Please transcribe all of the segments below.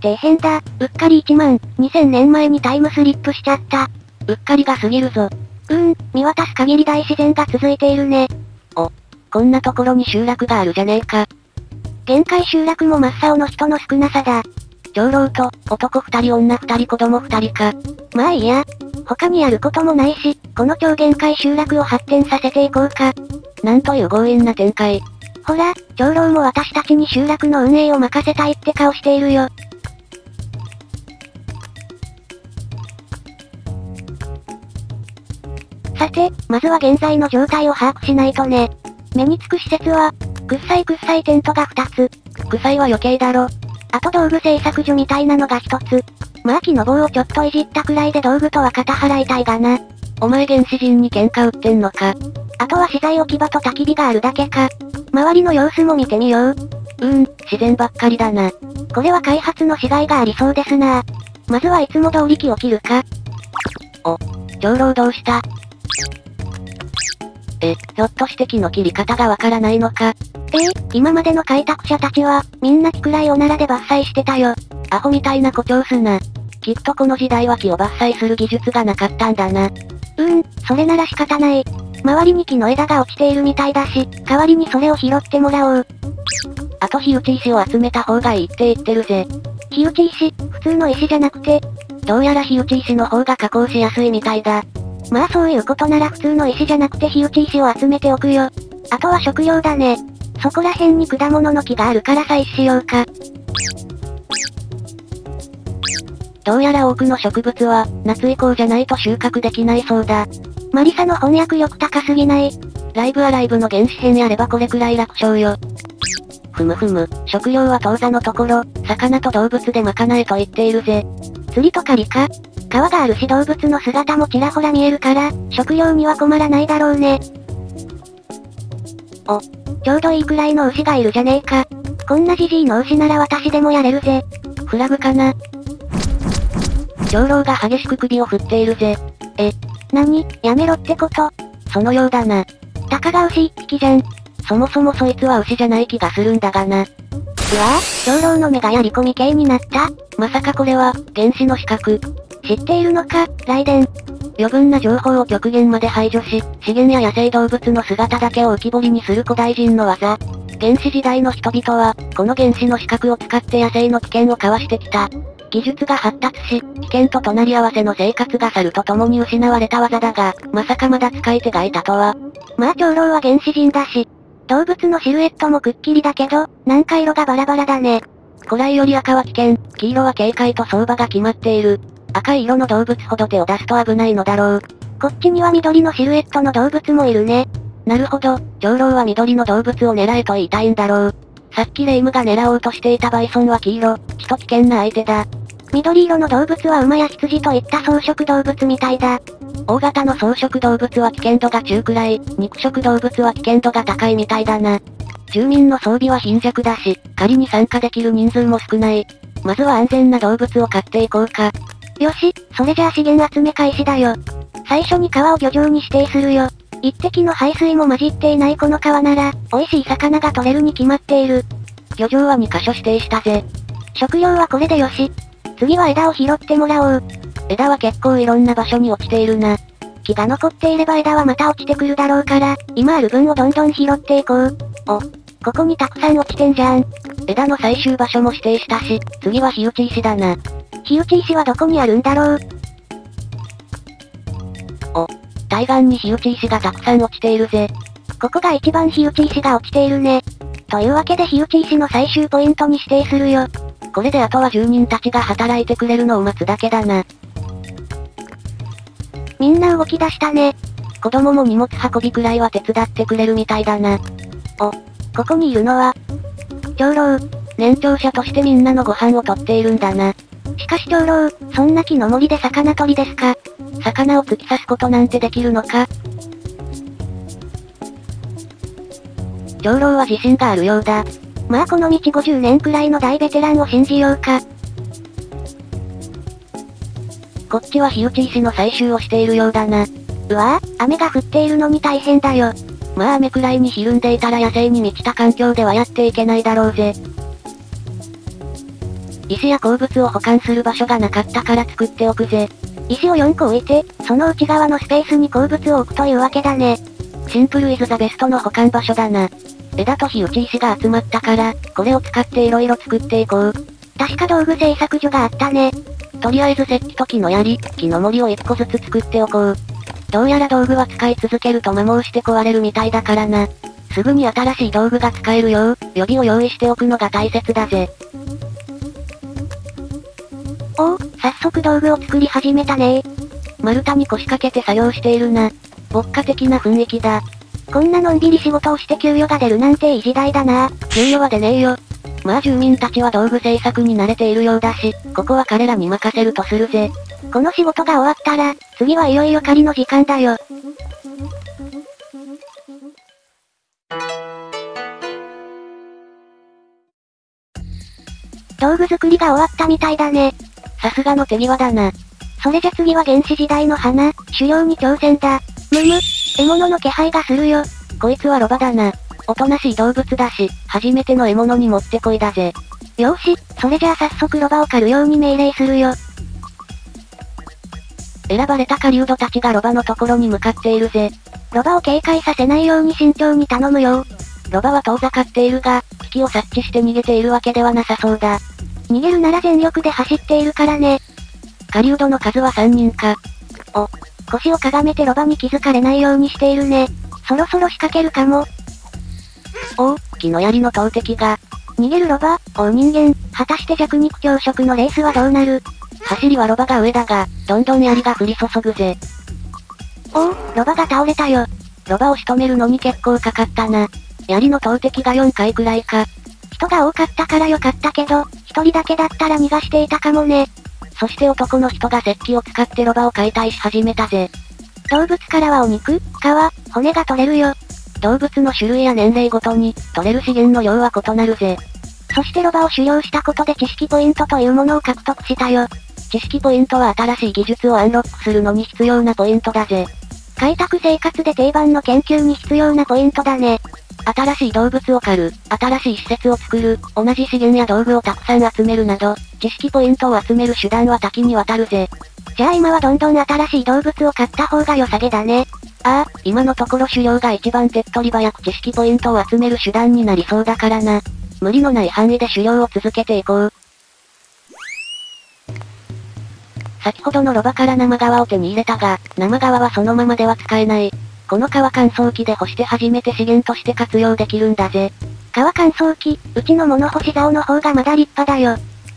底辺だ、うっかり1万、2000年前にタイムスリップしちゃった。うっかりが過ぎるぞ。うーん、見渡す限り大自然が続いているね。お、こんなところに集落があるじゃねえか。限界集落も真っ青の人の少なさだ。長老と、男二人女二人子供二人か。まあいいや。他にやることもないし、この超限界集落を発展させていこうか。なんという強引な展開。ほら、長老も私たちに集落の運営を任せたいって顔しているよ。さて、まずは現在の状態を把握しないとね。目につく施設は、くっさいくっさいテントが2つ。臭いは余計だろ。あと道具製作所みたいなのが1つ。まあ木の棒をちょっといじったくらいで道具とは肩払いたいがな。お前原始人に喧嘩売ってんのか。あとは資材置き場と焚き火があるだけか。周りの様子も見てみよう。うーん、自然ばっかりだな。これは開発のしがいがありそうですな。まずはいつも通り木を切るか。お、長老どうした？え、えひょっとして木の切り方がわからないのかええ今までの開拓者たちは、みんな木くらいおならで伐採してたよ。アホみたいな誇張すな。きっとこの時代は木を伐採する技術がなかったんだな。うーん、それなら仕方ない。周りに木の枝が落ちているみたいだし、代わりにそれを拾ってもらおう。あと火打ち石を集めた方がいいって言ってるぜ。火打ち石、普通の石じゃなくて、どうやら火打ち石の方が加工しやすいみたいだ。まあそういうことなら普通の石じゃなくて火打ち石を集めておくよ。あとは食料だね。そこら辺に果物の木があるから採取しようか。どうやら多くの植物は、夏以降じゃないと収穫できないそうだ。マリサの翻訳力高すぎない。ライブアライブの原始編やればこれくらい楽勝よ。ふむふむ、食料は当座のところ、魚と動物で賄えと言っているぜ。釣りとか理科川があるし動物の姿もちらほら見えるから、食料には困らないだろうね。お、ちょうどいいくらいの牛がいるじゃねえか。こんなじじいの牛なら私でもやれるぜ。フラグかな長老が激しく首を振っているぜ。え、なに、やめろってことそのようだな。たかが牛一匹じゃん。そもそもそいつは牛じゃない気がするんだがな。うわぁ、長老の目がやり込み系になったまさかこれは、原始の資格。知っているのか、雷電。余分な情報を極限まで排除し、資源や野生動物の姿だけを浮き彫りにする古代人の技。原始時代の人々は、この原始の資格を使って野生の危険をかわしてきた。技術が発達し、危険と隣り合わせの生活が去ると共に失われた技だが、まさかまだ使い手がいたとは。まあ長老は原始人だし、動物のシルエットもくっきりだけど、なんか色がバラバラだね。古来より赤は危険、黄色は警戒と相場が決まっている。赤い色の動物ほど手を出すと危ないのだろう。こっちには緑のシルエットの動物もいるね。なるほど、長老は緑の動物を狙えと言いたいんだろう。さっきレイムが狙おうとしていたバイソンは黄色、ちと危険な相手だ。緑色の動物は馬や羊といった草食動物みたいだ。大型の草食動物は危険度が中くらい、肉食動物は危険度が高いみたいだな。住民の装備は貧弱だし、仮に参加できる人数も少ない。まずは安全な動物を飼っていこうか。よし、それじゃあ資源集め開始だよ。最初に川を漁場に指定するよ。一滴の排水も混じっていないこの川なら、美味しい魚が取れるに決まっている。漁場は2カ所指定したぜ。食料はこれでよし。次は枝を拾ってもらおう。枝は結構いろんな場所に落ちているな。木が残っていれば枝はまた落ちてくるだろうから、今ある分をどんどん拾っていこう。お、ここにたくさん落ちてんじゃん。枝の最終場所も指定したし、次は火打ち石だな。火打ち石はどこにあるんだろう？お、対岸に火打ち石がたくさん落ちているぜ。ここが一番火打ち石が落ちているね。というわけで火打ち石の最終ポイントに指定するよ。これであとは住人たちが働いてくれるのを待つだけだな。みんな動き出したね。子供も荷物運びくらいは手伝ってくれるみたいだな。お、ここにいるのは、長老、年長者としてみんなのご飯をとっているんだな。しかし長老、そんな木の森で魚取りですか？魚を突き刺すことなんてできるのか？長老は自信があるようだ。まあこの道50年くらいの大ベテランを信じようか。こっちは火打ち石の採集をしているようだな。うわぁ、雨が降っているのに大変だよ。まあ雨くらいにひるんでいたら野生に満ちた環境ではやっていけないだろうぜ。石や鉱物を保管する場所がなかったから作っておくぜ。石を4個置いて、その内側のスペースに鉱物を置くというわけだね。シンプルイズザベストの保管場所だな。枝と火打ち石が集まったから、これを使って色々作っていこう。確か道具製作所があったね。とりあえず石器と木の槍、木の森を1個ずつ作っておこう。どうやら道具は使い続けると摩耗して壊れるみたいだからな。すぐに新しい道具が使えるよう、予備を用意しておくのが大切だぜ。おお、早速道具を作り始めたね丸太に腰掛けて作業しているな。牧歌的な雰囲気だ。こんなのんびり仕事をして給与が出るなんていい時代だな。給与は出ねえよ。まあ住民たちは道具製作に慣れているようだし、ここは彼らに任せるとするぜ。この仕事が終わったら、次はいよいよ狩りの時間だよ。道具作りが終わったみたいだね。さすがの手際だな。それじゃ次は原始時代の花、狩猟に挑戦だ。むむ、獲物の気配がするよ。こいつはロバだな。おとなしい動物だし、初めての獲物に持ってこいだぜ。よし、それじゃあ早速ロバを狩るように命令するよ。選ばれた狩人たちがロバのところに向かっているぜ。ロバを警戒させないように慎重に頼むよ。ロバは遠ざかっているが、危機を察知して逃げているわけではなさそうだ。逃げるなら全力で走っているからね。狩人の数は3人か。お、腰をかがめてロバに気づかれないようにしているね。そろそろ仕掛けるかも。おお、木の槍の投擲が。逃げるロバ、お人間、果たして弱肉強食のレースはどうなる？走りはロバが上だが、どんどん槍が降り注ぐぜ。おお、ロバが倒れたよ。ロバを仕留めるのに結構かかったな。槍の投擲が4回くらいか。人が多かったからよかったけど、一人だけだったら逃がしていたかもね。そして男の人が石器を使ってロバを解体し始めたぜ。動物からはお肉、皮、骨が取れるよ。動物の種類や年齢ごとに、取れる資源の量は異なるぜ。そしてロバを狩猟したことで知識ポイントというものを獲得したよ。知識ポイントは新しい技術をアンロックするのに必要なポイントだぜ。開拓生活で定番の研究に必要なポイントだね。新しい動物を狩る、新しい施設を作る、同じ資源や道具をたくさん集めるなど、知識ポイントを集める手段は多岐にわたるぜ。じゃあ今はどんどん新しい動物を買った方が良さげだね。ああ、今のところ狩猟が一番手っ取り早く知識ポイントを集める手段になりそうだからな。無理のない範囲で狩猟を続けていこう。先ほどのロバから生皮を手に入れたが、生皮はそのままでは使えない。この皮乾燥機で干して初めて資源として活用できるんだぜ。皮乾燥機、うちの物干し竿の方がまだ立派だよ。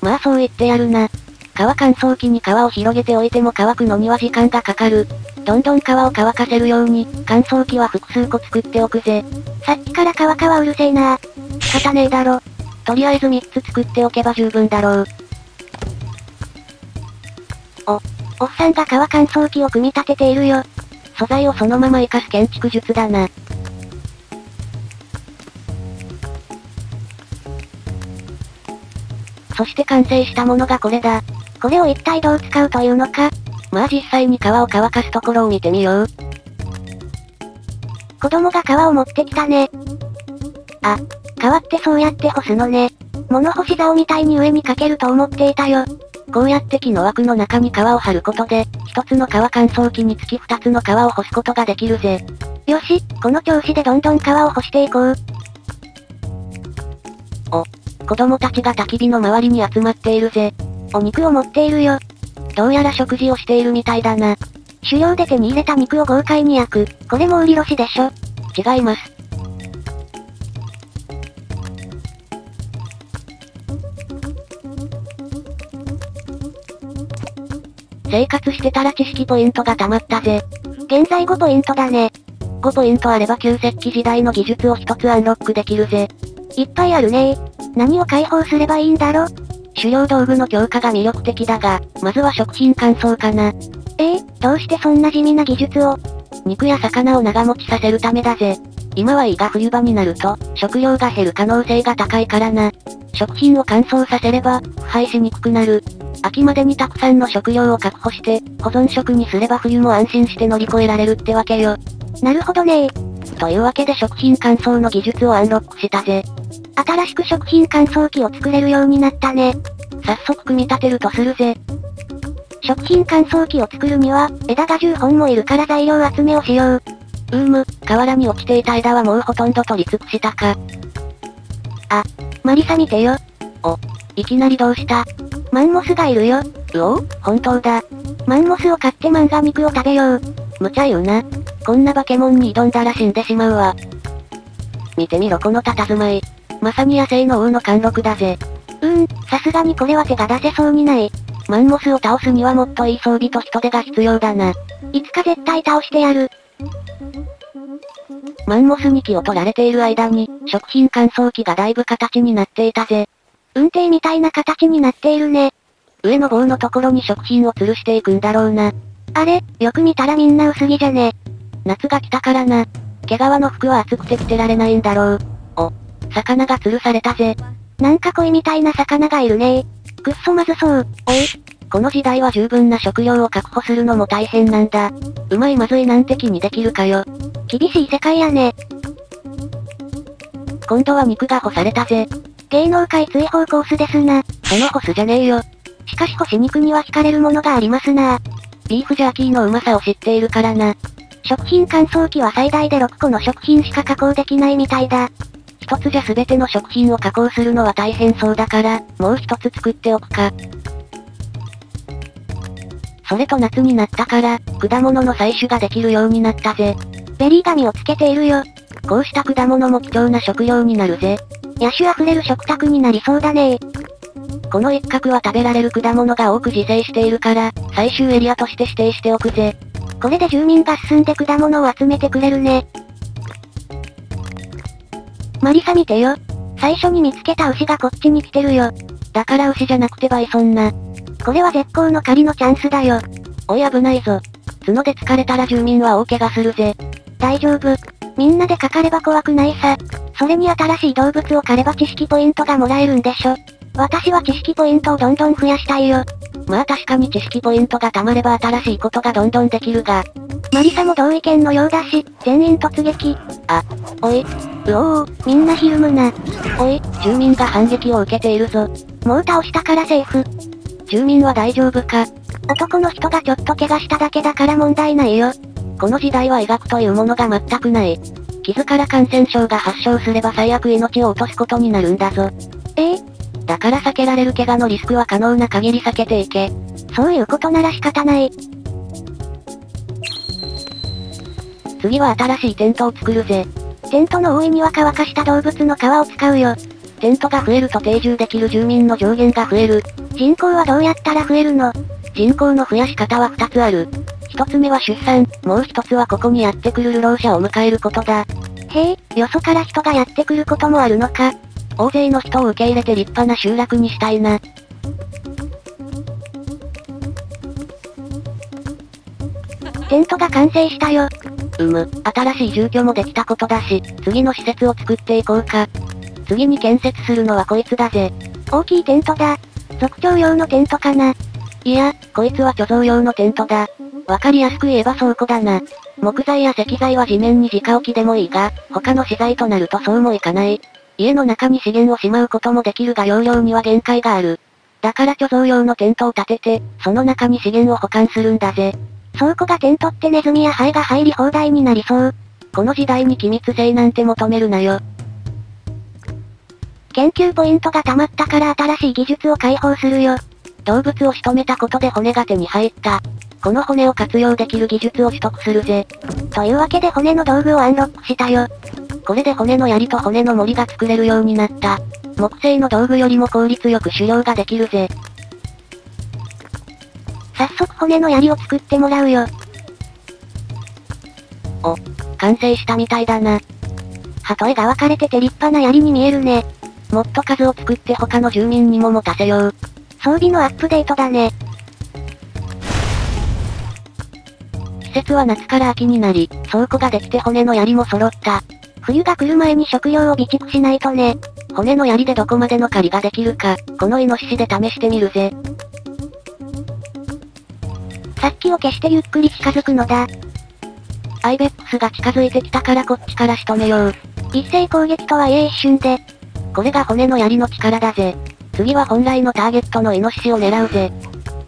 まあそう言ってやるな。皮乾燥機に皮を広げておいても乾くのには時間がかかる。どんどん皮を乾かせるように、乾燥機は複数個作っておくぜ。さっきから皮皮うるせえな仕方ねえだろ。とりあえず3つ作っておけば十分だろう。お、っさんが皮乾燥機を組み立てているよ。素材をそのまま活かす建築術だな。そして完成したものがこれだ。これを一体どう使うというのかまあ実際に皮を乾かすところを見てみよう。子供が皮を持ってきたね。あ、皮ってそうやって干すのね。物干し竿みたいに上にかけると思っていたよ。こうやって木の枠の中に皮を張ることで、一つの皮乾燥機につき二つの皮を干すことができるぜ。よし、この調子でどんどん皮を干していこう。お、子供たちが焚き火の周りに集まっているぜ。お肉を持っているよ。どうやら食事をしているみたいだな。狩猟で手に入れた肉を豪快に焼く。これも売りろしでしょ。違います。生活してたら知識ポイントが溜まったぜ。現在5ポイントだね。5ポイントあれば旧石器時代の技術を一つアンロックできるぜ。いっぱいあるね何を解放すればいいんだろ狩猟道具の強化が魅力的だが、まずは食品乾燥かな。ええー、どうしてそんな地味な技術を？肉や魚を長持ちさせるためだぜ。今はいいが冬場になると、食料が減る可能性が高いからな。食品を乾燥させれば、腐敗しにくくなる。秋までにたくさんの食料を確保して、保存食にすれば冬も安心して乗り越えられるってわけよ。なるほどねというわけで食品乾燥の技術をアンロックしたぜ。新しく食品乾燥機を作れるようになったね。早速組み立てるとするぜ。食品乾燥機を作るには、枝が10本もいるから材料集めをしよう。うーむ、河原に落ちていた枝はもうほとんど取り尽くしたか。あ、マリサ見てよ。お、いきなりどうした？マンモスがいるよ。うお？う本当だ。マンモスを買って漫画肉を食べよう。無茶言うな。こんな化け物に挑んだら死んでしまうわ。見てみろこの佇まい。まさに野生の王の貫禄だぜ。うーん、さすがにこれは手が出せそうにない。マンモスを倒すにはもっといい装備と人手が必要だな。いつか絶対倒してやる。マンモスに気を取られている間に、食品乾燥機がだいぶ形になっていたぜ。運転みたいな形になっているね。上の棒のところに食品を吊るしていくんだろうな。あれ、よく見たらみんな薄着じゃね。夏が来たからな。毛皮の服は暑くて着てられないんだろう。お、魚が吊るされたぜ。なんか鯉みたいな魚がいるねくっそまずそう。おい、この時代は十分な食料を確保するのも大変なんだ。うまいまずいなんて気にできるかよ。厳しい世界やね。今度は肉が干されたぜ。芸能界追放コースですな。その干すじゃねえよ。しかし干し肉には惹かれるものがありますな。ビーフジャーキーのうまさを知っているからな。食品乾燥機は最大で6個の食品しか加工できないみたいだ。一つじゃ全ての食品を加工するのは大変そうだから、もう一つ作っておくか。それと夏になったから、果物の採取ができるようになったぜ。ベリーが実をつけてい。るよ。こうした果物も貴重な食料になるぜ。野趣溢れる食卓になりそうだねこの一角は食べられる果物が多く自生してい。るから、最終エリアとして指定しておくぜ。これで住民が進んで果物を集めてくれるね。魔理沙見てよ。最初に見つけた牛がこっちに来てるよ。だから牛じゃなくてバイソンな。これは絶好の狩りのチャンスだよ。おい危ないぞ。角で疲れたら住民は大怪我するぜ。大丈夫。みんなでかかれば怖くないさ。それに新しい動物を狩れば知識ポイントがもらえるんでしょ。私は知識ポイントをどんどん増やしたいよ。まあ確かに知識ポイントが貯まれば新しいことがどんどんできるが。マリサも同意見のようだし、全員突撃。あ、おい。うおー、みんなひるむな。おい、住民が反撃を受けているぞ。もう倒したからセーフ。住民は大丈夫か？男の人がちょっと怪我しただけだから問題ないよ。この時代は医学というものが全くない。傷から感染症が発症すれば最悪命を落とすことになるんだぞ。え？えだから避けられる怪我のリスクは可能な限り避けていけ。そういうことなら仕方ない。次は新しいテントを作るぜ。テントの覆いには乾かした動物の皮を使うよ。テントが増えると定住できる住民の上限が増える。人口はどうやったら増えるの？人口の増やし方は2つある。一つ目は出産、もう一つはここにやってくる流浪者を迎えることだ。へえ、よそから人がやってくることもあるのか。大勢の人を受け入れて立派な集落にしたいな。テントが完成したよ。うむ、新しい住居もできたことだし、次の施設を作っていこうか。次に建設するのはこいつだぜ。大きいテントだ。族長用のテントかな。いや、こいつは貯蔵用のテントだ。わかりやすく言えば倉庫だな。木材や石材は地面に直置きでもいいが、他の資材となるとそうもいかない。家の中に資源をしまうこともできるが容量には限界がある。だから貯蔵用のテントを建てて、その中に資源を保管するんだぜ。倉庫がテントってネズミやハエが入り放題になりそう。この時代に機密性なんて求めるなよ。研究ポイントが溜まったから新しい技術を解放するよ。動物を仕留めたことで骨が手に入った。この骨を活用できる技術を取得するぜ。というわけで骨の道具をアンロックしたよ。これで骨の槍と骨の森が作れるようになった。木製の道具よりも効率よく狩猟ができるぜ。早速骨の槍を作ってもらうよ。お、完成したみたいだな。歯と絵が分かれてて立派な槍に見えるね。もっと数を作って他の住民にも持たせよう。装備のアップデートだね。季節は夏から秋になり、倉庫ができて骨の槍も揃った。冬が来る前に食料を備蓄しないとね。骨の槍でどこまでの狩りができるか、このイノシシで試してみるぜ。さっきを消してゆっくり近づくのだ。アイベックスが近づいてきたからこっちから仕留めよう。一斉攻撃とはいえ一瞬で。これが骨の槍の力だぜ。次は本来のターゲットのイノシシを狙うぜ。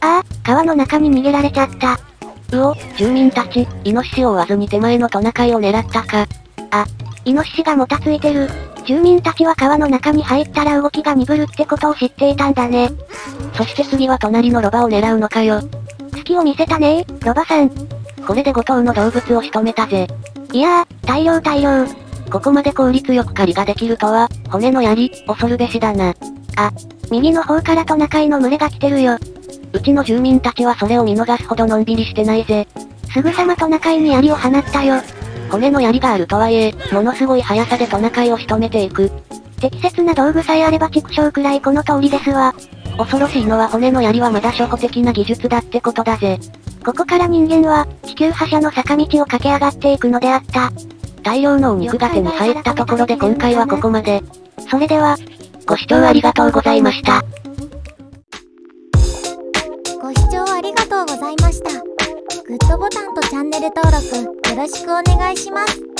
ああ、川の中に逃げられちゃった。うお、住民たち、イノシシを追わずに手前のトナカイを狙ったか。あ、イノシシがもたついてる。住民たちは川の中に入ったら動きが鈍るってことを知っていたんだね。そして次は隣のロバを狙うのかよ。隙を見せたねロバさん。これで5頭の動物を仕留めたぜ。いやー、大量大量。ここまで効率よく狩りができるとは、骨の槍、恐るべしだな。あ、右の方からトナカイの群れが来てるよ。うちの住民たちはそれを見逃すほどのんびりしてないぜ。すぐさまトナカイに槍を放ったよ。骨の槍があるとはいえ、ものすごい速さでトナカイを仕留めていく。適切な道具さえあれば畜生くらいこの通りですわ。恐ろしいのは骨の槍はまだ初歩的な技術だってことだぜ。ここから人間は、地球覇者の坂道を駆け上がっていくのであった。大量のお肉が手に入ったところで今回はここまで。それでは、ご視聴ありがとうございました。ご視聴ありがとうございました。グッドボタンとチャンネル登録よろしくお願いします。